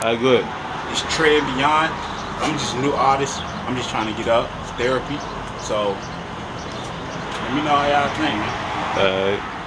How good. It's Trend Beyond. I'm just a new artist. I'm just trying to get up. It's therapy. So let me know how y'all think. All right.